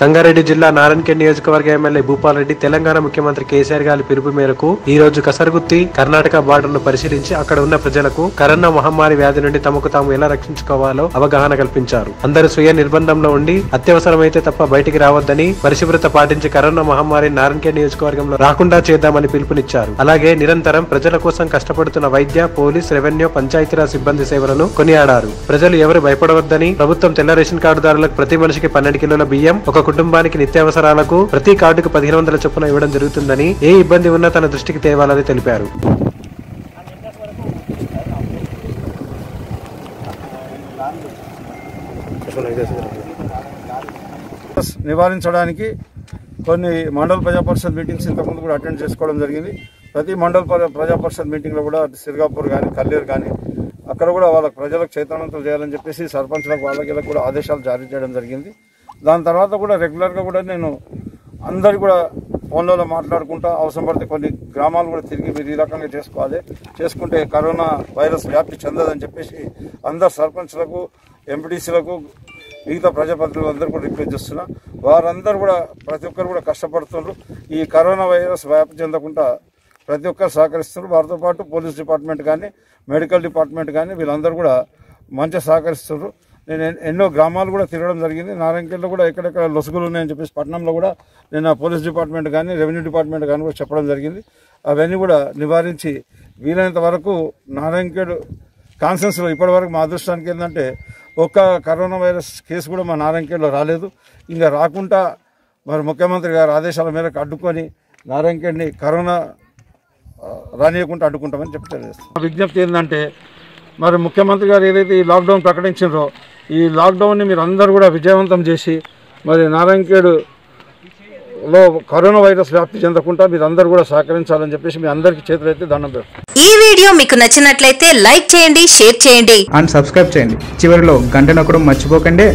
సంగారెడ్డి జిల్లా నారాయణఖేడ్ నియోజకవర్గ ఎమ్మెల్యే భూపాల్ రెడ్డి తెలంగాణ ముఖ్యమంత్రి కేసీఆర్ గారి పిలుపు మేరకు ఈ రోజు కసరగుత్తి కర్ణాటక బార్డర్ను పరిశీలించి అక్కడ ఉన్న ప్రజలకు కరోనా మహమ్మారి వ్యాధి నుండి తమకు తాము ఎలా రక్షించుకోవాలో అవగాహన కల్పించారు. అందరూ స్వీయ నిర్బంధంలో ఉండి అత్యవసరమైతే తప్ప బయటికి రావద్దని పరిశుభ్రత పాటించి కరోనా మహమ్మారి నారాయణఖేడ్ నియోజకవర్గంలో రాకుండా చేద్దామని పిలుపునిచ్చారు. అలాగే నిరంతరం ప్రజల కోసం కష్టపడుతున్న వైద్య పోలీస్ రెవెన్యూ పంచాయతీరాజ్ సిబ్బంది సేవలను కొనియాడారు. ప్రజలు ఎవరు భయపడవద్దని ప్రభుత్వం తెల్ల రేషన్ కార్డుదారులకు ప్రతి మనిషికి పన్నెండు కిలోల బియ్యం ఒక కుటుంబానికి నిత్యావసరాలకు ప్రతి కార్డుకు పదిహేను వందల చొప్పున ఇవ్వడం జరుగుతుందని ఏ ఇబ్బంది ఉన్నా తన దృష్టికి తేవాలని తెలిపారు. నివారించడానికి కొన్ని మండల ప్రజా పరిషత్ మీటింగ్స్ ఇంతకుముందు కూడా అటెండ్ చేసుకోవడం జరిగింది. ప్రతి మండల ప్ర- ప్రజా పరిషత్ మీటింగ్లో కూడా సిర్గాపూర్ కానీ కల్లేరు కానీ అక్కడ కూడా వాళ్ళకు ప్రజలకు చైతన్యవంతం చేయాలని చెప్పేసి సర్పంచ్లకు వాళ్ళకి కూడా ఆదేశాలు జారీ చేయడం జరిగింది. దాని తర్వాత కూడా రెగ్యులర్గా కూడా నేను అందరు కూడా ఫోన్లలో మాట్లాడుకుంటా అవసరం పడితే కొన్ని గ్రామాలు కూడా తిరిగి మీరు ఈ రకంగా చేసుకోవాలి. చేసుకుంటే కరోనా వైరస్ వ్యాప్తి చెందదని చెప్పేసి అందరు సర్పంచ్లకు ఎంపీటీసీలకు మిగతా ప్రజాప్రతినిధులు అందరూ కూడా రిక్వెస్ట్ చేస్తున్నా. వారందరూ కూడా ప్రతి ఒక్కరు కూడా కష్టపడుతున్నారు ఈ కరోనా వైరస్ వ్యాప్తి చెందకుండా ప్రతి ఒక్కరు సహకరిస్తున్నారు వారితో పాటు పోలీస్ డిపార్ట్మెంట్ కానీ మెడికల్ డిపార్ట్మెంట్ కానీ వీళ్ళందరూ కూడా మంచిగా సహకరిస్తున్నారు నేను ఎన్నో గ్రామాలు కూడా తిరగడం జరిగింది. నారాయణఖేడ్లో కూడా ఎక్కడెక్కడ లొసుగులు ఉన్నాయని చెప్పేసి పట్టణంలో కూడా నేను పోలీస్ డిపార్ట్మెంట్ కానీ రెవెన్యూ డిపార్ట్మెంట్ కానీ కూడా చెప్పడం జరిగింది. అవన్నీ కూడా నివారించి వీలైనంత వరకు నారాయణకేడు కాన్సెన్స్లో ఇప్పటివరకు మా అదృష్టానికి ఏంటంటే ఒక్క కరోనా వైరస్ కేసు కూడా మా నారాయణఖేడ్లో రాలేదు. ఇంకా రాకుండా మరి ముఖ్యమంత్రి గారు ఆదేశాల మేరకు అడ్డుకొని నారాయణఖేడ్ని కరోనా రానియకుండా అడ్డుకుంటామని చెప్పి విజ్ఞప్తి ఏంటంటే మరి ముఖ్యమంత్రి గారు ఏదైతే ఈ లాక్డౌన్ ప్రకటించారో ఈ లాక్డౌన్ని మీరు అందరూ కూడా విజయవంతం చేసి మరి నారాయణఖేడ్లో కరోనా వైరస్ వ్యాప్తి చెందకుండా మీరు అందరూ కూడా సహకరించాలని చెప్పేసి మీ అందరికీ చేతులైతే దండం పెడతాం. ఈ వీడియో మీకు నచ్చినట్లయితే లైక్ చేయండి షేర్ చేయండి. అండ్ సబ్స్క్రైబ్ చేయండి. చివరిలో గంట నొక్కడం మర్చిపోకండి.